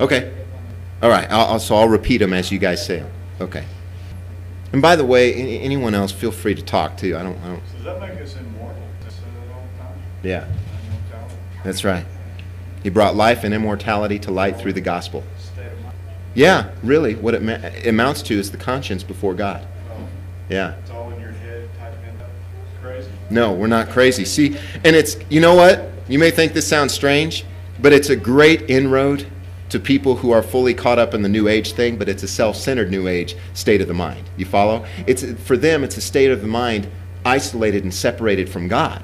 Okay. All right. I'll, I'll, so I'll repeat them as you guys say them. Okay. And by the way, anyone else, feel free to talk too. I don't. I don't Does that make us immortal? I say that all the time. yeah. That's right. He brought life and immortality to light through the gospel. State of mind. Yeah, really, what it ma- amounts to is the conscience before God. Oh, Yeah. It's all in your head, typing it up. It's crazy. No, we're not crazy. See, and it's, you know what? You may think this sounds strange, but it's a great inroad to people who are fully caught up in the new age thing, but it's a self-centered new age state of the mind. You follow? It's for them it's a state of the mind isolated and separated from God.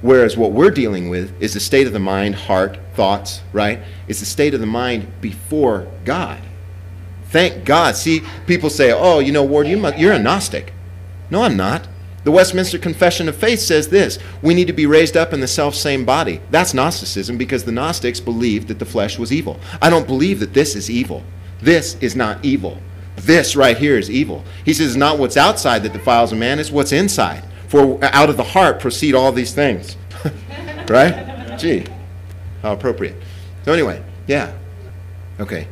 Whereas what we're dealing with is the state of the mind, heart, thoughts, right? It's the state of the mind before God. Thank God. See, people say, oh, you know, Ward, you mu- you're a Gnostic. No, I'm not. The Westminster Confession of Faith says this we need to be raised up in the self same body. That's Gnosticism because the Gnostics believed that the flesh was evil. I don't believe that this is evil. This is not evil. This right here is evil. He says, not what's outside that defiles a man, it's what's inside. For out of the heart proceed all these things. right? Gee, how appropriate. So, anyway, yeah. Okay.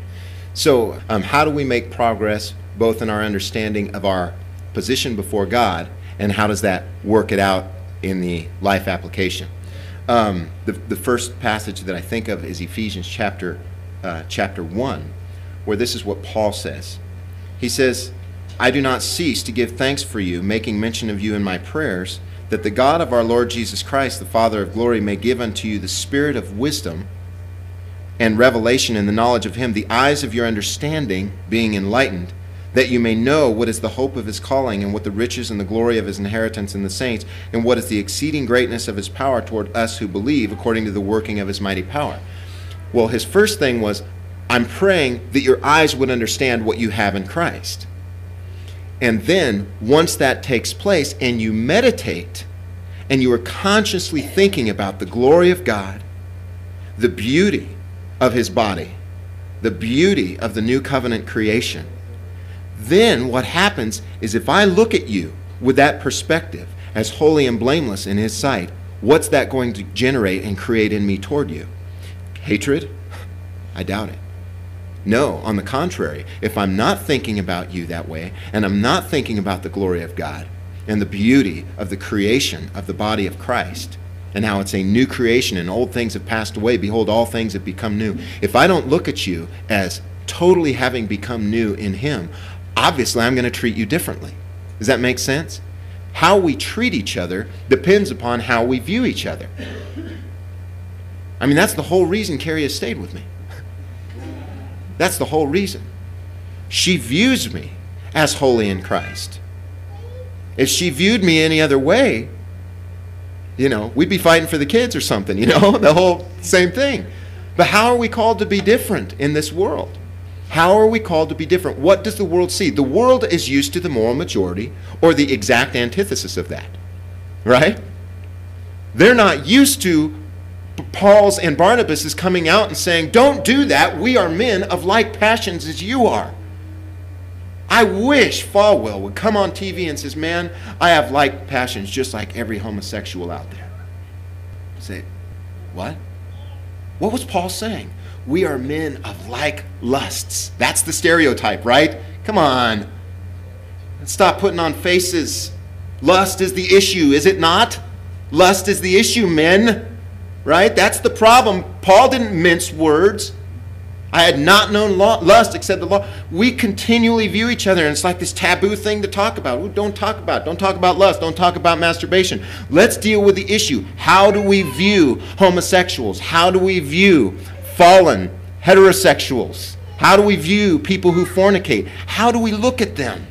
So, um, how do we make progress both in our understanding of our position before God and how does that work it out in the life application? Um, the, the first passage that I think of is Ephesians chapter, uh, chapter 1, where this is what Paul says. He says, I do not cease to give thanks for you, making mention of you in my prayers, that the God of our Lord Jesus Christ, the Father of glory, may give unto you the spirit of wisdom and revelation in the knowledge of him, the eyes of your understanding being enlightened, that you may know what is the hope of his calling, and what the riches and the glory of his inheritance in the saints, and what is the exceeding greatness of his power toward us who believe, according to the working of his mighty power. Well, his first thing was, I'm praying that your eyes would understand what you have in Christ. And then, once that takes place and you meditate and you are consciously thinking about the glory of God, the beauty of his body, the beauty of the new covenant creation, then what happens is if I look at you with that perspective as holy and blameless in his sight, what's that going to generate and create in me toward you? Hatred? I doubt it. No, on the contrary, if I'm not thinking about you that way, and I'm not thinking about the glory of God and the beauty of the creation of the body of Christ, and how it's a new creation and old things have passed away, behold, all things have become new. If I don't look at you as totally having become new in Him, obviously I'm going to treat you differently. Does that make sense? How we treat each other depends upon how we view each other. I mean, that's the whole reason Carrie has stayed with me. That's the whole reason. She views me as holy in Christ. If she viewed me any other way, you know, we'd be fighting for the kids or something, you know, the whole same thing. But how are we called to be different in this world? How are we called to be different? What does the world see? The world is used to the moral majority or the exact antithesis of that, right? They're not used to Paul's and Barnabas is coming out and saying, Don't do that. We are men of like passions as you are. I wish Falwell would come on TV and says, Man, I have like passions just like every homosexual out there. Say, what? What was Paul saying? We are men of like lusts. That's the stereotype, right? Come on. Stop putting on faces. Lust is the issue, is it not? Lust is the issue, men. Right? That's the problem. Paul didn't mince words. I had not known law, lust except the law. We continually view each other, and it's like this taboo thing to talk about. Ooh, don't talk about. Don't talk about lust. Don't talk about masturbation. Let's deal with the issue. How do we view homosexuals? How do we view fallen heterosexuals? How do we view people who fornicate? How do we look at them?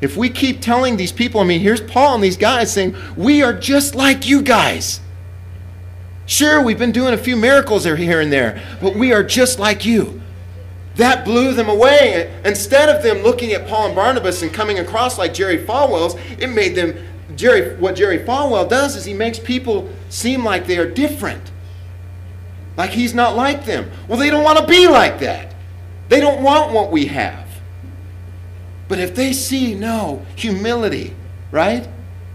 If we keep telling these people, I mean, here's Paul and these guys saying, we are just like you guys. Sure, we've been doing a few miracles here and there, but we are just like you. That blew them away. Instead of them looking at Paul and Barnabas and coming across like Jerry Falwell's, it made them Jerry what Jerry Falwell does is he makes people seem like they are different. Like he's not like them. Well, they don't want to be like that. They don't want what we have. But if they see no humility, right?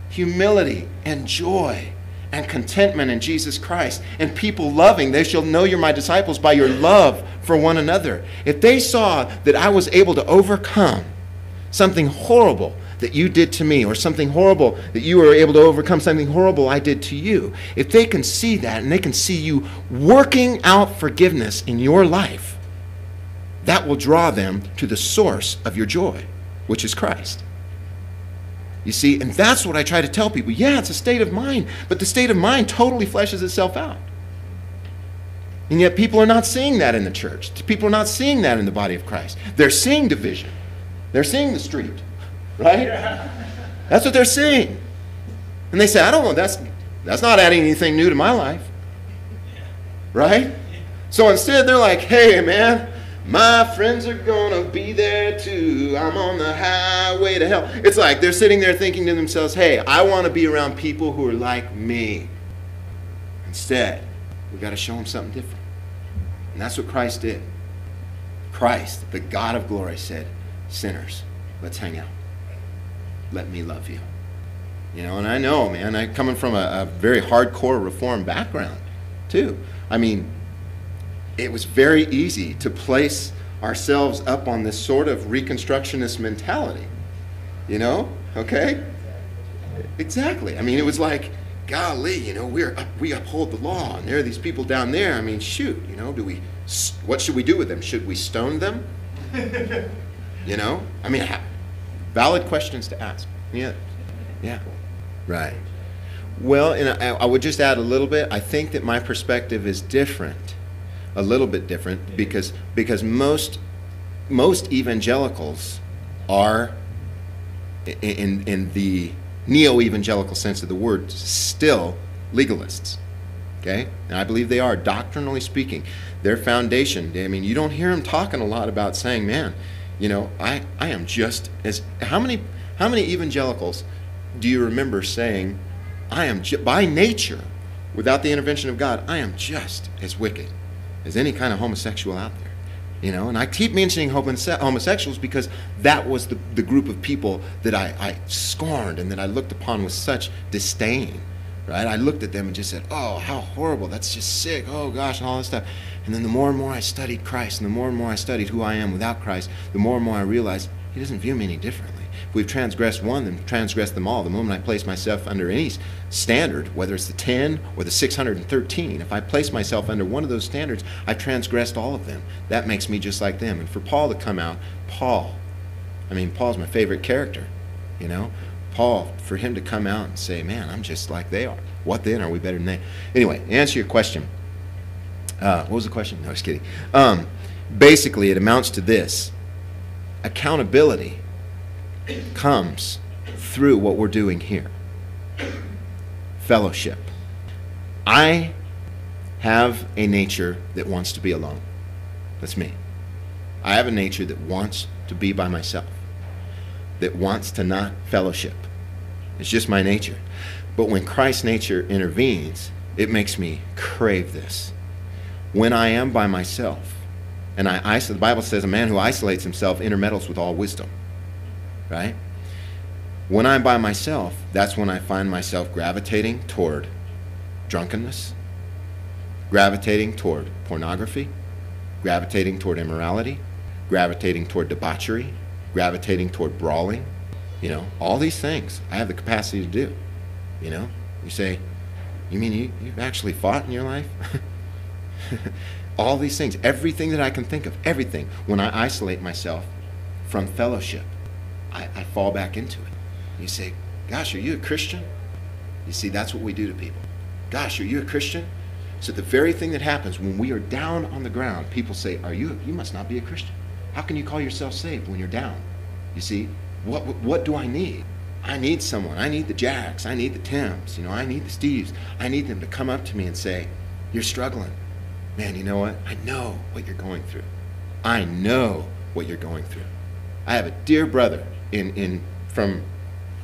Humility and joy and contentment in Jesus Christ and people loving. They shall know you're my disciples by your love for one another. If they saw that I was able to overcome something horrible that you did to me, or something horrible that you were able to overcome something horrible I did to you, if they can see that and they can see you working out forgiveness in your life, that will draw them to the source of your joy, which is Christ. You see, and that's what I try to tell people. Yeah, it's a state of mind, but the state of mind totally fleshes itself out. And yet, people are not seeing that in the church. People are not seeing that in the body of Christ. They're seeing division, they're seeing the street, right? That's what they're seeing. And they say, I don't want that's, that's not adding anything new to my life, right? So instead, they're like, hey, man, my friends are gonna be there too. I'm on the highway to hell. It's like they're sitting there thinking to themselves, hey, I want to be around people who are like me. Instead, we've got to show them something different. And that's what Christ did. Christ, the God of glory, said, Sinners, let's hang out. Let me love you. You know, and I know, man, I coming from a, a very hardcore reform background, too. I mean, it was very easy to place ourselves up on this sort of reconstructionist mentality. You know? Okay? Exactly. I mean, it was like, golly, you know, we're up, we uphold the law, and there are these people down there. I mean, shoot, you know, do we? What should we do with them? Should we stone them? you know, I mean, valid questions to ask. Yeah, yeah, right. Well, and I, I would just add a little bit. I think that my perspective is different a little bit different because because most most evangelicals are in in the neo-evangelical sense of the word still legalists okay and i believe they are doctrinally speaking their foundation i mean you don't hear them talking a lot about saying man you know i i am just as how many how many evangelicals do you remember saying i am ju- by nature without the intervention of god i am just as wicked as any kind of homosexual out there. You know, and I keep mentioning homosexuals because that was the, the group of people that I, I scorned and that I looked upon with such disdain. Right? I looked at them and just said, Oh, how horrible. That's just sick. Oh, gosh, and all this stuff. And then the more and more I studied Christ and the more and more I studied who I am without Christ, the more and more I realized He doesn't view me any differently. If we've transgressed one, then transgressed them all. The moment I place myself under any standard, whether it's the 10 or the 613, if I place myself under one of those standards, I've transgressed all of them. That makes me just like them. And for Paul to come out, Paul, I mean, Paul's my favorite character, you know? Paul, for him to come out and say, man, I'm just like they are. What then? Are we better than they? Anyway, answer your question. Uh, what was the question? No, was kidding. Um, basically, it amounts to this accountability comes through what we're doing here fellowship. I have a nature that wants to be alone. That's me. I have a nature that wants to be by myself, that wants to not fellowship. It's just my nature. But when Christ's nature intervenes, it makes me crave this. When I am by myself, and I the Bible says a man who isolates himself intermeddles with all wisdom right? When I'm by myself, that's when I find myself gravitating toward drunkenness, gravitating toward pornography, gravitating toward immorality, gravitating toward debauchery, gravitating toward brawling. You know, all these things I have the capacity to do. You know, you say, you mean you, you've actually fought in your life? all these things, everything that I can think of, everything, when I isolate myself from fellowship I, I fall back into it. You say, Gosh, are you a Christian? You see, that's what we do to people. Gosh, are you a Christian? So the very thing that happens when we are down on the ground, people say, Are you you must not be a Christian. How can you call yourself saved when you're down? You see, what what do I need? I need someone. I need the Jacks. I need the Tims. You know, I need the Steves. I need them to come up to me and say, You're struggling. Man, you know what? I know what you're going through. I know what you're going through. I have a dear brother in, in from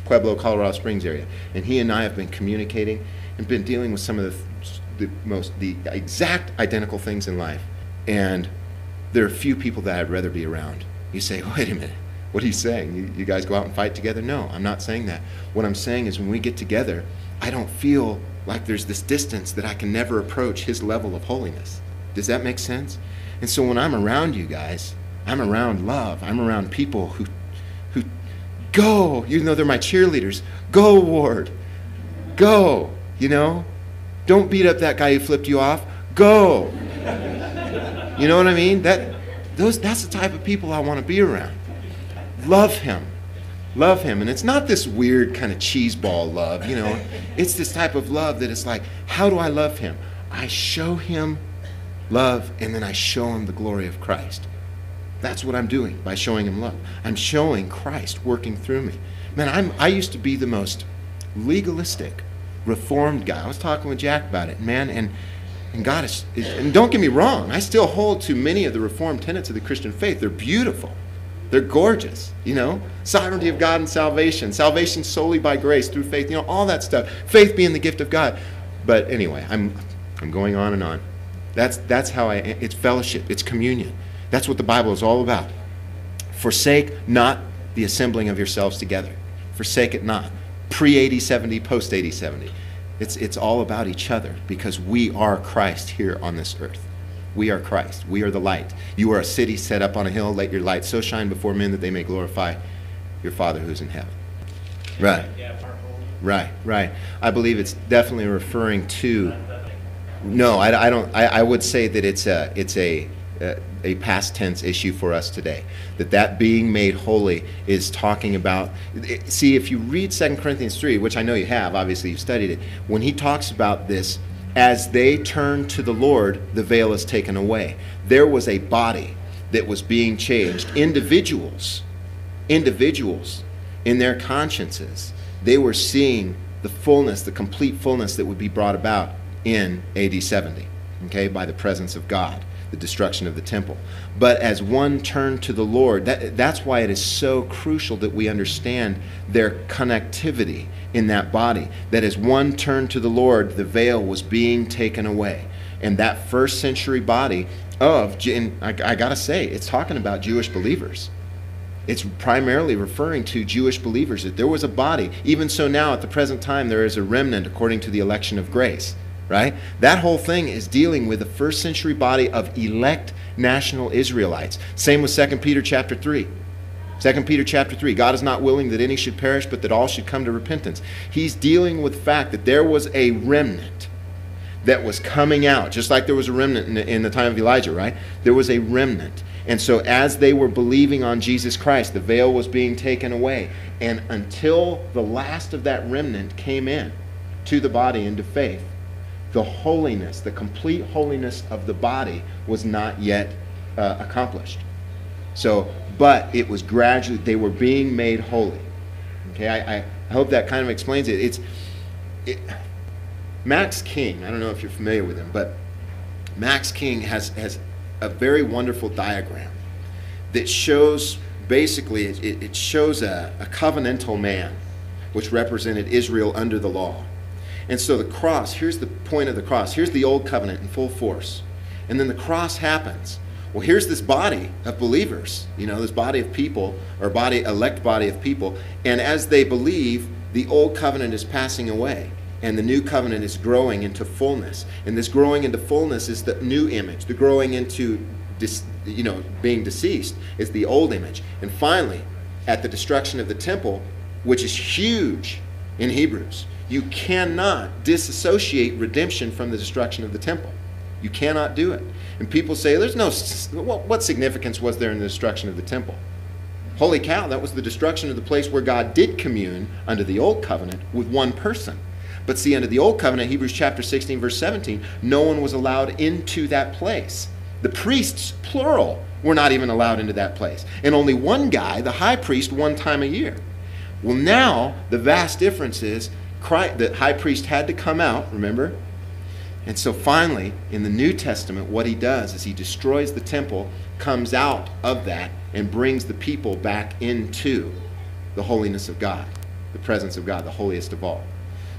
Pueblo, Colorado Springs area, and he and I have been communicating and been dealing with some of the, the most the exact identical things in life. And there are few people that I'd rather be around. You say, wait a minute, What are you saying? You, you guys go out and fight together? No, I'm not saying that. What I'm saying is when we get together, I don't feel like there's this distance that I can never approach his level of holiness. Does that make sense? And so when I'm around you guys, I'm around love. I'm around people who who go, you know they're my cheerleaders. Go, Ward. Go, you know? Don't beat up that guy who flipped you off. Go. You know what I mean? That those that's the type of people I want to be around. Love him. Love him. And it's not this weird kind of cheeseball love, you know. It's this type of love that is like, how do I love him? I show him love and then I show him the glory of Christ. That's what I'm doing by showing him love. I'm showing Christ working through me. Man, I'm, I used to be the most legalistic, reformed guy. I was talking with Jack about it, man, and and God is, and don't get me wrong, I still hold to many of the reformed tenets of the Christian faith. They're beautiful. They're gorgeous, you know? Sovereignty of God and salvation, salvation solely by grace through faith, you know, all that stuff. Faith being the gift of God. But anyway, I'm I'm going on and on. That's that's how I it's fellowship, it's communion. That's what the Bible is all about. Forsake not the assembling of yourselves together. Forsake it not. Pre AD 70, post AD 70. It's, it's all about each other because we are Christ here on this earth. We are Christ. We are the light. You are a city set up on a hill. Let your light so shine before men that they may glorify your Father who's in heaven. Right. Right, right. I believe it's definitely referring to. No, I, I don't. I, I would say that it's a it's a a past tense issue for us today. That that being made holy is talking about. See, if you read Second Corinthians 3, which I know you have, obviously you've studied it, when he talks about this, as they turn to the Lord, the veil is taken away. There was a body that was being changed. Individuals, individuals in their consciences, they were seeing the fullness, the complete fullness that would be brought about in AD 70, okay, by the presence of God the destruction of the temple. But as one turned to the Lord, that, that's why it is so crucial that we understand their connectivity in that body. That as one turned to the Lord, the veil was being taken away. And that first century body of, and I, I got to say, it's talking about Jewish believers. It's primarily referring to Jewish believers that there was a body. Even so, now at the present time, there is a remnant according to the election of grace right? That whole thing is dealing with the first century body of elect national Israelites. Same with 2 Peter chapter 3. 2 Peter chapter 3 God is not willing that any should perish, but that all should come to repentance. He's dealing with the fact that there was a remnant that was coming out, just like there was a remnant in the, in the time of Elijah, right? There was a remnant. And so, as they were believing on Jesus Christ, the veil was being taken away. And until the last of that remnant came in to the body into faith, the holiness, the complete holiness of the body was not yet uh, accomplished. So, but it was gradually, they were being made holy. Okay, I, I hope that kind of explains it. It's it, Max King, I don't know if you're familiar with him, but Max King has, has a very wonderful diagram that shows basically, it, it shows a, a covenantal man, which represented Israel under the law and so the cross, here's the point of the cross. Here's the old covenant in full force. And then the cross happens. Well, here's this body of believers, you know, this body of people, or body, elect body of people. And as they believe, the old covenant is passing away and the new covenant is growing into fullness. And this growing into fullness is the new image. The growing into, you know, being deceased is the old image. And finally, at the destruction of the temple, which is huge in Hebrews, you cannot disassociate redemption from the destruction of the temple. You cannot do it. And people say, there's no, what significance was there in the destruction of the temple? Holy cow, that was the destruction of the place where God did commune under the old covenant with one person. But see, under the old covenant, Hebrews chapter 16, verse 17, no one was allowed into that place. The priests, plural, were not even allowed into that place. And only one guy, the high priest, one time a year. Well, now the vast difference is Christ, the high priest had to come out, remember? And so finally, in the New Testament, what he does is he destroys the temple, comes out of that, and brings the people back into the holiness of God, the presence of God, the holiest of all.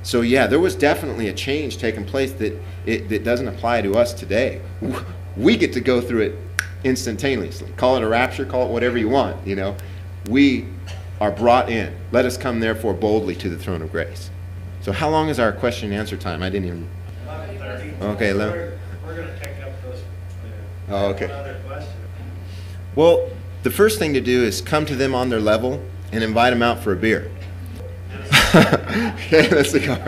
So, yeah, there was definitely a change taking place that, it, that doesn't apply to us today. We get to go through it instantaneously. Call it a rapture, call it whatever you want, you know. we are brought in. Let us come therefore boldly to the throne of grace. So, how long is our question and answer time? I didn't even. Eleven thirty. Okay, eleven- We're, we're gonna take up those. uh, Oh, okay. Well, the first thing to do is come to them on their level and invite them out for a beer. okay, that's the car.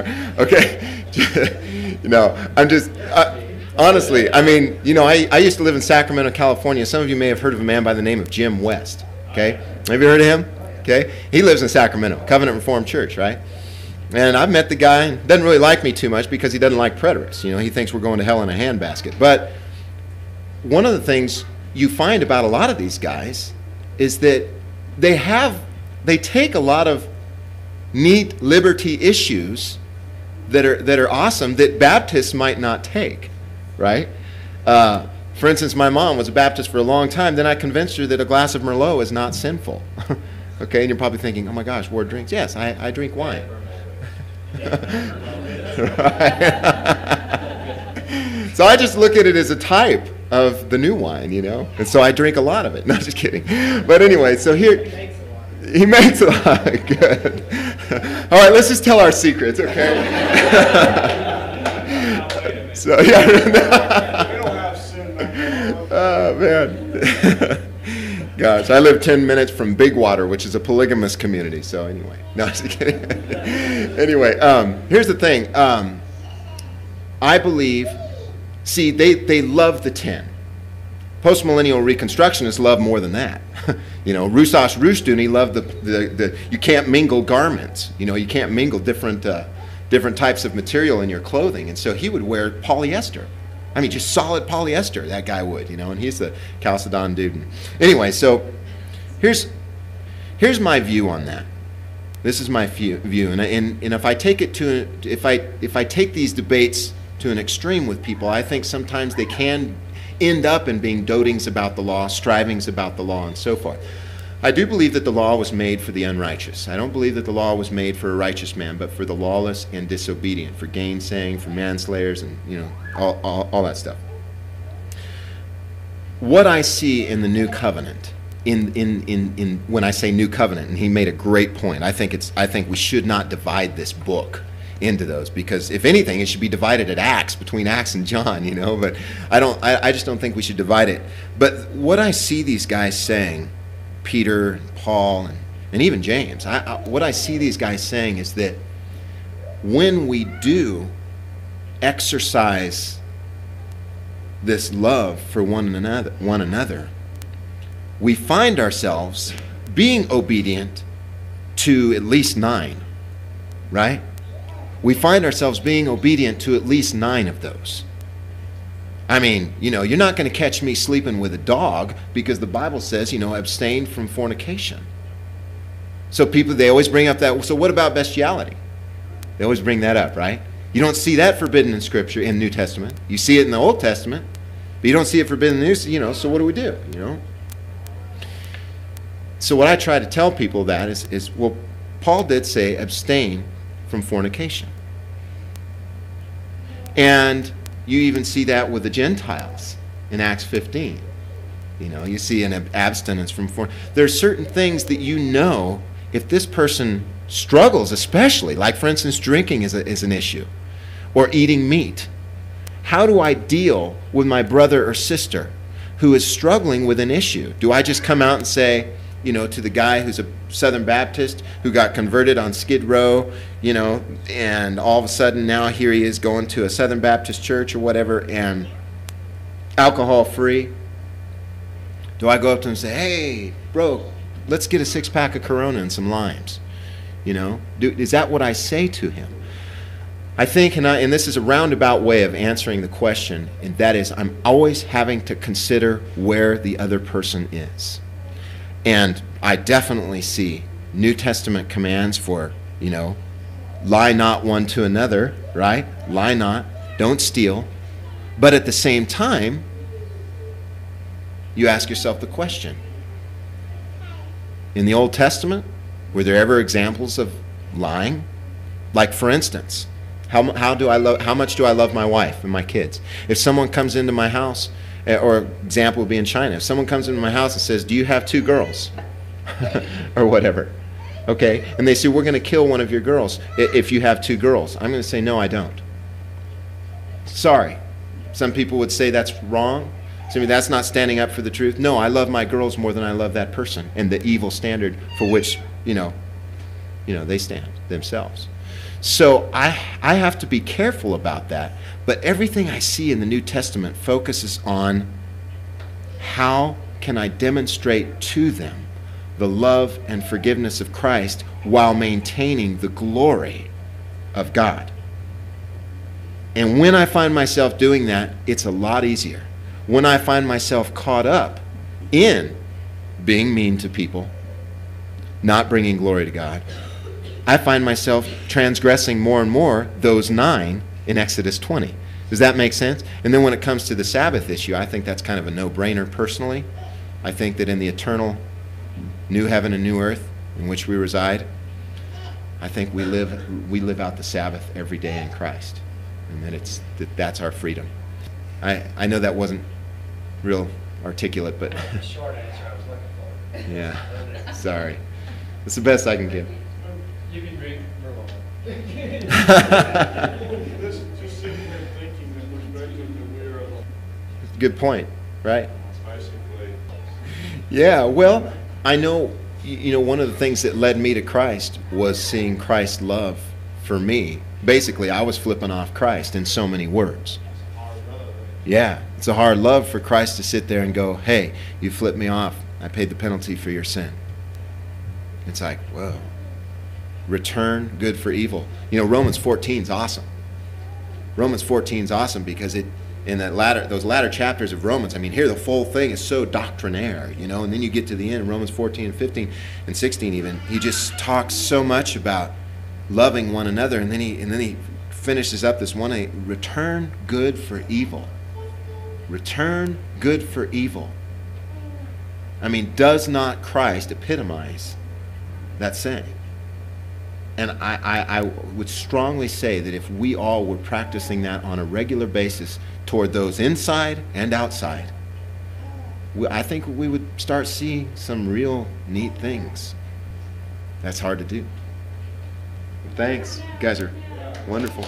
Okay, you know, I'm just uh, honestly. I mean, you know, I, I used to live in Sacramento, California. Some of you may have heard of a man by the name of Jim West. Okay, have you heard of him? Okay, he lives in Sacramento, Covenant Reformed Church, right? And I've met the guy. Doesn't really like me too much because he doesn't like preterists. You know, he thinks we're going to hell in a handbasket. But one of the things you find about a lot of these guys is that they have they take a lot of neat liberty issues that are that are awesome that Baptists might not take, right? Uh, for instance, my mom was a Baptist for a long time. Then I convinced her that a glass of Merlot is not sinful. okay, and you're probably thinking, "Oh my gosh, Ward drinks." Yes, I, I drink wine. Right? so I just look at it as a type of the new wine, you know, and so I drink a lot of it. No, just kidding. But anyway, so here Takes a lot. he makes a lot. Good. All right, let's just tell our secrets, okay? so yeah. We don't have sin oh man. Gosh, I live 10 minutes from Big Water, which is a polygamous community. So anyway, no, just kidding. anyway, um, here's the thing. Um, I believe, see, they, they love the 10. Postmillennial Reconstructionists love more than that. you know, Rousas Rushdoony loved the, the, the, you can't mingle garments. You know, you can't mingle different, uh, different types of material in your clothing. And so he would wear polyester. I mean, just solid polyester, that guy would, you know, and he's the Chalcedon dude. Anyway, so here's, here's my view on that. This is my view, view. And, and, and if I take it to, if I, if I take these debates to an extreme with people, I think sometimes they can end up in being dotings about the law, strivings about the law, and so forth. I do believe that the law was made for the unrighteous. I don't believe that the law was made for a righteous man, but for the lawless and disobedient, for gainsaying, for manslayers, and you know all, all, all that stuff. What I see in the new covenant, in, in, in, in when I say new covenant, and he made a great point. I think it's I think we should not divide this book into those because if anything, it should be divided at Acts between Acts and John, you know. But I don't. I, I just don't think we should divide it. But what I see these guys saying, Peter, Paul, and, and even James, I, I, what I see these guys saying is that when we do exercise this love for one another, one another, we find ourselves being obedient to at least nine, right? We find ourselves being obedient to at least nine of those. I mean, you know, you're not going to catch me sleeping with a dog because the Bible says, you know, abstain from fornication. So people, they always bring up that. So what about bestiality? They always bring that up, right? You don't see that forbidden in Scripture in New Testament. You see it in the Old Testament, but you don't see it forbidden in the New. You know, so what do we do? You know. So what I try to tell people that is, is well, Paul did say abstain from fornication, and you even see that with the Gentiles in Acts 15. You know, you see an abstinence from forn. There are certain things that you know if this person struggles, especially, like for instance, drinking is, a, is an issue, or eating meat. How do I deal with my brother or sister who is struggling with an issue? Do I just come out and say, you know, to the guy who's a Southern Baptist who got converted on Skid Row, you know, and all of a sudden now here he is going to a Southern Baptist church or whatever and alcohol free? Do I go up to him and say, hey, bro, let's get a six pack of Corona and some limes? You know, Do, is that what I say to him? I think, and, I, and this is a roundabout way of answering the question, and that is I'm always having to consider where the other person is. And I definitely see New Testament commands for, you know, lie not one to another, right? Lie not, don't steal. But at the same time, you ask yourself the question in the Old Testament, were there ever examples of lying? Like, for instance, how, how, do I love, how much do I love my wife and my kids? If someone comes into my house, Eh, or example would be in China, if someone comes into my house and says, Do you have two girls? or whatever. Okay? And they say, We're going to kill one of your girls if you have two girls. I'm going to say, No, I don't. Sorry. Some people would say that's wrong. I mean, that's not standing up for the truth. No, I love my girls more than I love that person and the evil standard for which, you know, you know, they stand themselves. So I, I have to be careful about that. But everything I see in the New Testament focuses on how can I demonstrate to them the love and forgiveness of Christ while maintaining the glory of God. And when I find myself doing that, it's a lot easier. When I find myself caught up in being mean to people, not bringing glory to God, I find myself transgressing more and more those nine in Exodus 20. Does that make sense? And then when it comes to the Sabbath issue, I think that's kind of a no brainer personally. I think that in the eternal new heaven and new earth in which we reside, I think we live, we live out the Sabbath every day in Christ. And that, it's, that that's our freedom. I, I know that wasn't real articulate, but short answer I was looking for. yeah, sorry. It's the best I can give. You can drink verbal. Good point, right? Yeah, well, I know, you know, one of the things that led me to Christ was seeing Christ's love for me. Basically, I was flipping off Christ in so many words. Yeah, it's a hard love for Christ to sit there and go, hey, you flipped me off. I paid the penalty for your sin. It's like, whoa. Return good for evil. You know, Romans 14 is awesome. Romans 14 is awesome because it, in that latter, those latter chapters of Romans, I mean, here the full thing is so doctrinaire, you know, and then you get to the end, Romans 14 and 15 and 16 even, he just talks so much about loving one another, and then he, and then he finishes up this one, eight, return good for evil. Return good for evil. I mean, does not Christ epitomize that saying? And I, I, I would strongly say that if we all were practicing that on a regular basis toward those inside and outside, we, I think we would start seeing some real neat things. That's hard to do. Thanks. You guys are wonderful.